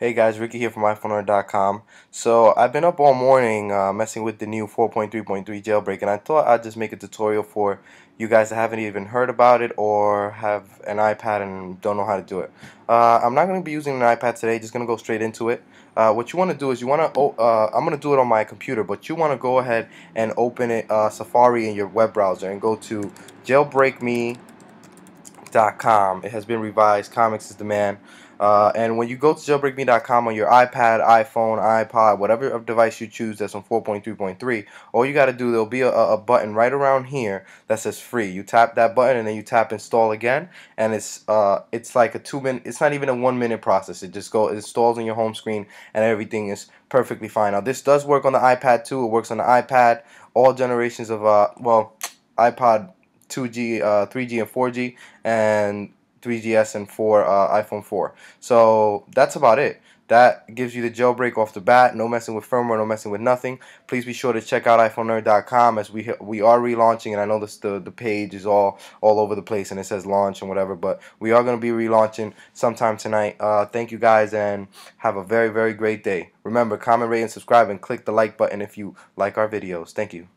Hey guys, Ricky here from iPhoneNerd.com. So I've been up all morning uh, messing with the new 4.3.3 jailbreak and I thought I'd just make a tutorial for you guys that haven't even heard about it or have an iPad and don't know how to do it. Uh, I'm not going to be using an iPad today, just going to go straight into it. Uh, what you want to do is you want to, uh, I'm going to do it on my computer, but you want to go ahead and open it uh, Safari in your web browser and go to jailbreakme.com. It has been revised, comex is the man. Uh, and when you go to jailbreakme.com on your iPad, iPhone, iPod, whatever device you choose that's on 4.3.3, all you got to do, there'll be a, a, button right around here that says free. You tap that button and then you tap install again, and it's uh, it's like a two minute, it's not even a one minute process. It just go it installs on your home screen and everything is perfectly fine. Now this does work on the iPad too. It works on the iPad, all generations of uh, well, iPod 2G, uh, 3G, and 4G, and 3GS and 4 uh, iPhone 4. So that's about it. That gives you the jailbreak off the bat. No messing with firmware, no messing with nothing. Please be sure to check out iPhoneNerd.com as we we are relaunching, and I know this the the page is all all over the place and it says launch and whatever, but we are going to be relaunching sometime tonight. Uh, thank you guys and have a very very great day. Remember, comment, rate, and subscribe, and click the like button if you like our videos. Thank you.